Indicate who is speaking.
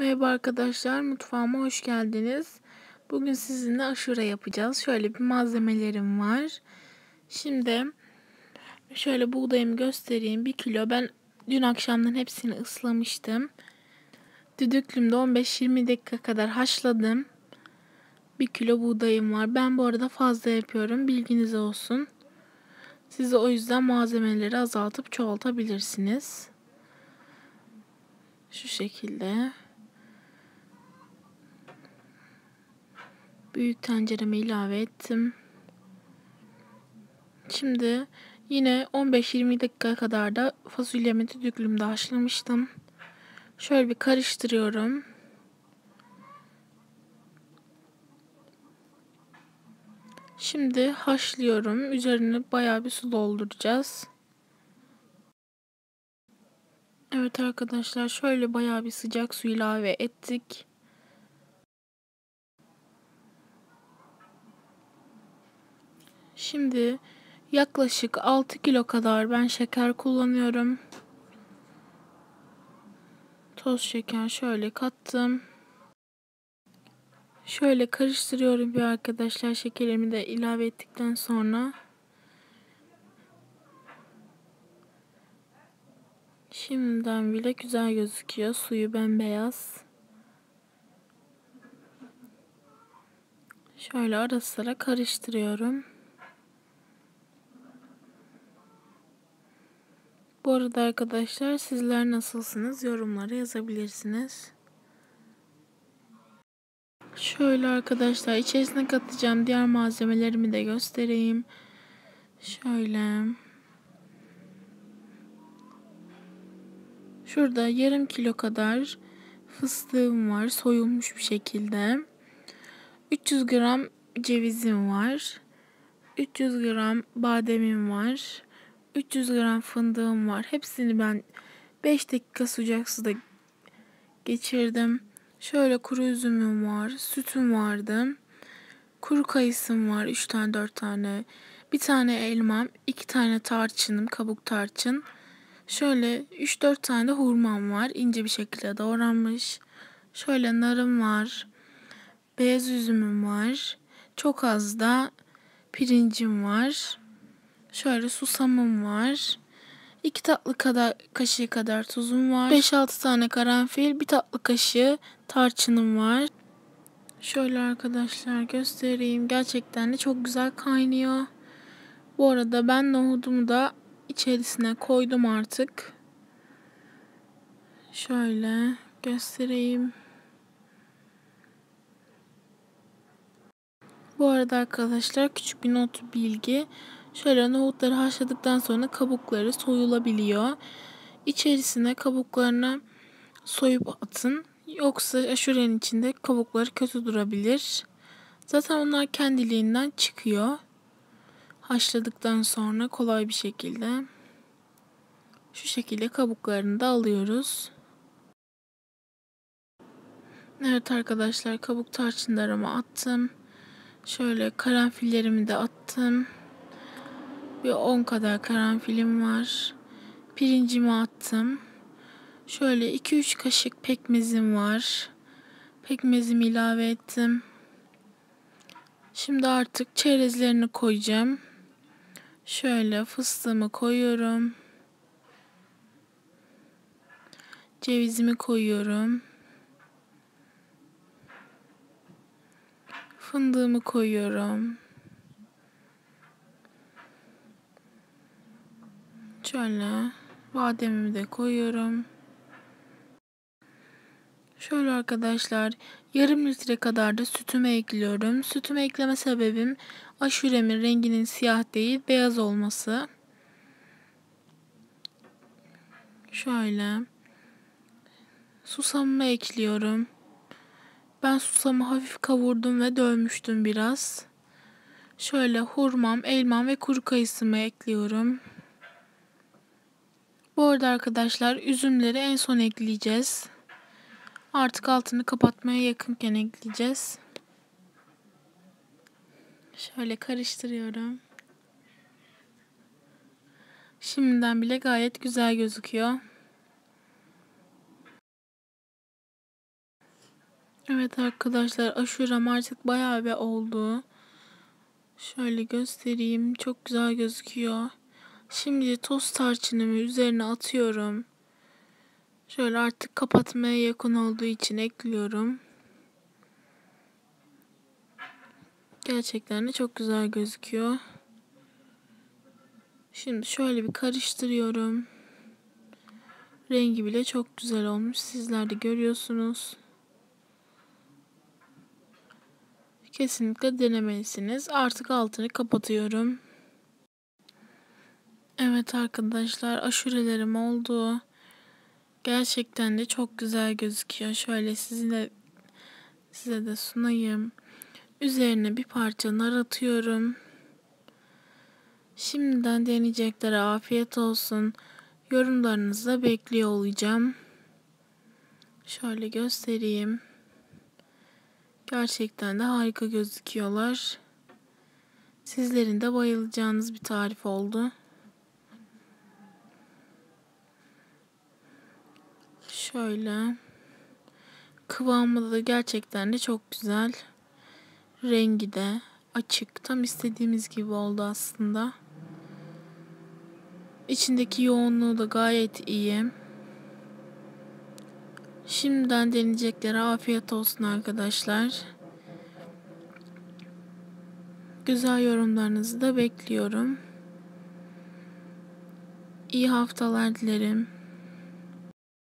Speaker 1: Merhaba arkadaşlar, mutfağıma hoş geldiniz. Bugün sizinle aşure yapacağız. Şöyle bir malzemelerim var. Şimdi şöyle buğdayımı göstereyim. 1 kilo. Ben dün akşamdan hepsini ıslamıştım. Düdüklümde 15-20 dakika kadar haşladım. 1 kilo buğdayım var. Ben bu arada fazla yapıyorum. Bilginiz olsun. Siz o yüzden malzemeleri azaltıp çoğaltabilirsiniz. Şu şekilde. Büyük tencereme ilave ettim. Şimdi yine 15-20 dakika kadar da fasulyemi düdüklümde haşlamıştım. Şöyle bir karıştırıyorum. Şimdi haşlıyorum. Üzerine bayağı bir su dolduracağız. Evet arkadaşlar şöyle bayağı bir sıcak su ilave ettik. Şimdi yaklaşık 6 kilo kadar ben şeker kullanıyorum. Toz şeker şöyle kattım. Şöyle karıştırıyorum bir arkadaşlar şekerimi de ilave ettikten sonra. Şimdiden bile güzel gözüküyor. Suyu bembeyaz. Şöyle ara sıra karıştırıyorum. Bu arada arkadaşlar sizler nasılsınız yorumlara yazabilirsiniz. Şöyle arkadaşlar içerisine katacağım diğer malzemelerimi de göstereyim. Şöyle. Şurada yarım kilo kadar fıstığım var soyulmuş bir şekilde. 300 gram cevizim var. 300 gram bademim var. 300 gram fındığım var. Hepsini ben 5 dakika sıcak suda geçirdim. Şöyle kuru üzümüm var. Sütüm vardı. Kuru kayısım var. 3 tane 4 tane. Bir tane elmam. 2 tane tarçınım. Kabuk tarçın. Şöyle 3-4 tane de hurmam var. ince bir şekilde doğranmış. Şöyle narım var. Beyaz üzümüm var. Çok az da pirincim var. Şöyle susamım var. 2 tatlı kadar kaşığı kadar tuzum var. 5-6 tane karanfil, bir tatlı kaşığı tarçınım var. Şöyle arkadaşlar göstereyim. Gerçekten de çok güzel kaynıyor. Bu arada ben nohudumu da içerisine koydum artık. Şöyle göstereyim. Bu arada arkadaşlar küçük bir not bilgi. Şöyle nohutları haşladıktan sonra kabukları soyulabiliyor. İçerisine kabuklarını soyup atın. Yoksa aşurenin içinde kabukları kötü durabilir. Zaten onlar kendiliğinden çıkıyor. Haşladıktan sonra kolay bir şekilde şu şekilde kabuklarını da alıyoruz. Evet arkadaşlar kabuk tarçınlarımı attım. Şöyle karanfillerimi de attım. Bir 10 kadar karanfilim var. Pirincimi attım. Şöyle 2-3 kaşık pekmezim var. Pekmezimi ilave ettim. Şimdi artık çerezlerini koyacağım. Şöyle fıstığımı koyuyorum. Cevizimi koyuyorum. Fındığımı koyuyorum. Şöyle bademimi de koyuyorum. Şöyle arkadaşlar yarım litre kadar da sütümü ekliyorum. Sütümü ekleme sebebim aşuremin renginin siyah değil beyaz olması. Şöyle susamımı ekliyorum. Ben susamı hafif kavurdum ve dövmüştüm biraz. Şöyle hurmam, elmam ve kuru kayısımı ekliyorum. Bu arada arkadaşlar üzümleri en son ekleyeceğiz. Artık altını kapatmaya yakınken ekleyeceğiz. Şöyle karıştırıyorum. Şimdiden bile gayet güzel gözüküyor. Evet arkadaşlar aşuram artık bayağı bir oldu. Şöyle göstereyim. Çok güzel gözüküyor. Şimdi toz tarçınımı üzerine atıyorum. Şöyle artık kapatmaya yakın olduğu için ekliyorum. Gerçekten de çok güzel gözüküyor. Şimdi şöyle bir karıştırıyorum. Rengi bile çok güzel olmuş. Sizler de görüyorsunuz. Kesinlikle denemelisiniz. Artık altını kapatıyorum. Evet arkadaşlar aşurelerim oldu. Gerçekten de çok güzel gözüküyor. Şöyle sizinle size de sunayım. Üzerine bir parça nar atıyorum. Şimdiden deneyeceklere afiyet olsun. Yorumlarınızı da bekliyor olacağım. Şöyle göstereyim. Gerçekten de harika gözüküyorlar. Sizlerin de bayılacağınız bir tarif oldu. Şöyle. Kıvamı da gerçekten de çok güzel. Rengi de açık. Tam istediğimiz gibi oldu aslında. İçindeki yoğunluğu da gayet iyi. Şimdiden deneyeceklere afiyet olsun arkadaşlar. Güzel yorumlarınızı da bekliyorum. İyi haftalar dilerim.